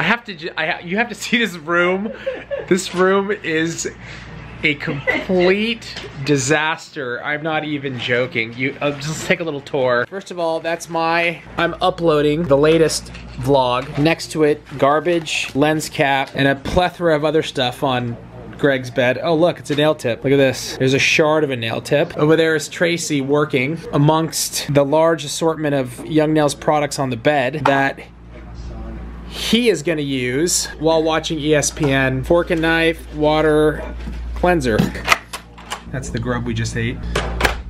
I have to, I you have to see this room. This room is a complete disaster. I'm not even joking. You, uh, just take a little tour. First of all, that's my, I'm uploading the latest vlog. Next to it, garbage, lens cap, and a plethora of other stuff on Greg's bed. Oh look, it's a nail tip. Look at this. There's a shard of a nail tip. Over there is Tracy working amongst the large assortment of Young Nails products on the bed that he is gonna use while watching ESPN. Fork and knife, water, cleanser. That's the grub we just ate.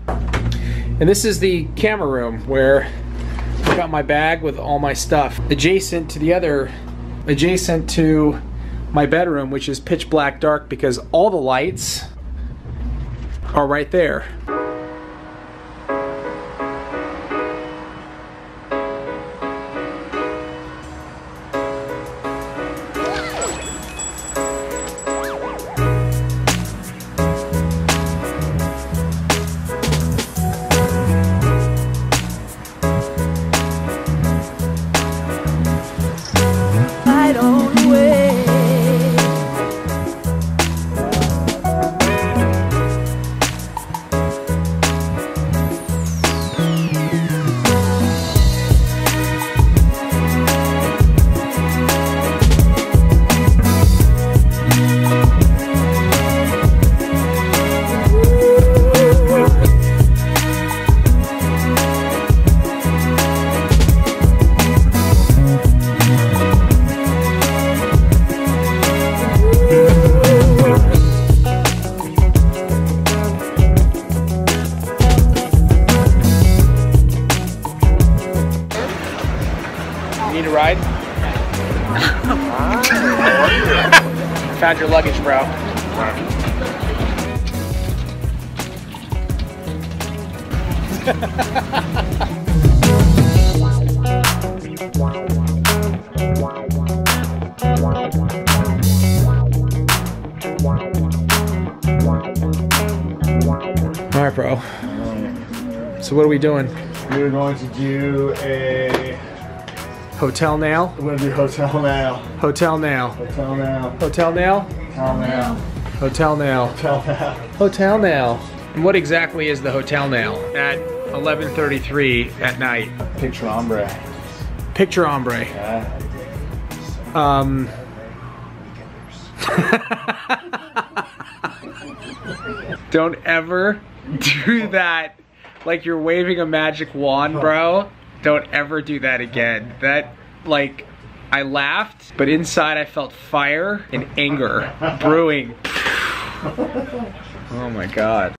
And this is the camera room where I got my bag with all my stuff. Adjacent to the other, adjacent to my bedroom, which is pitch black dark because all the lights are right there. Found your luggage, bro. All right, bro. So what are we doing? We're going to do a. Hotel nail? We're to do hotel now. Hotel nail. Hotel now. Hotel nail? Hotel now. Hotel nail. Hotel now. Hotel nail. And what exactly is the hotel nail? At 11:33 at night. Picture ombre. Picture ombre. Yeah. Um. Don't ever do that like you're waving a magic wand, bro. Don't ever do that again. That, like, I laughed, but inside I felt fire and anger brewing. Oh my god.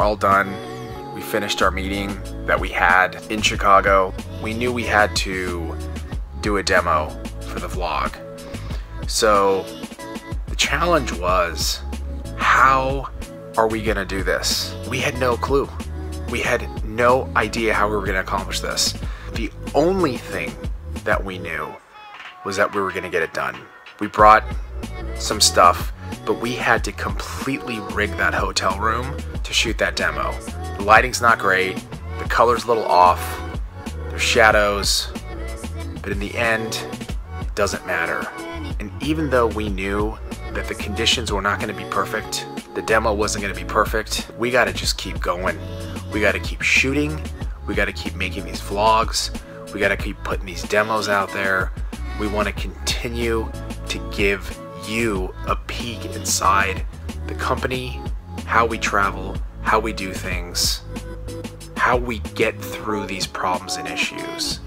All done. We finished our meeting that we had in Chicago. We knew we had to do a demo for the vlog. So the challenge was how are we going to do this? We had no clue. We had no idea how we were going to accomplish this. The only thing that we knew was that we were going to get it done. We brought some stuff, but we had to completely rig that hotel room to shoot that demo. The lighting's not great, the color's a little off, there's shadows, but in the end, it doesn't matter. And even though we knew that the conditions were not going to be perfect, the demo wasn't going to be perfect, we got to just keep going. We got to keep shooting, we got to keep making these vlogs, we got to keep putting these demos out there. We want to continue to give you a peek inside the company, how we travel, how we do things, how we get through these problems and issues.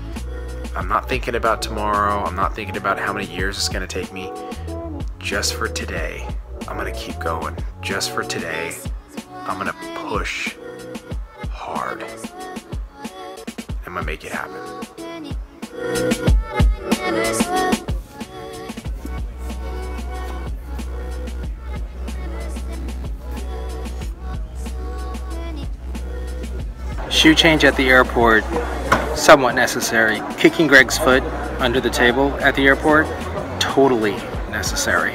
I'm not thinking about tomorrow. I'm not thinking about how many years it's going to take me. Just for today, I'm going to keep going. Just for today, I'm going to push hard. And I'm going to make it happen. Shoe change at the airport, somewhat necessary. Kicking Greg's foot under the table at the airport, totally necessary.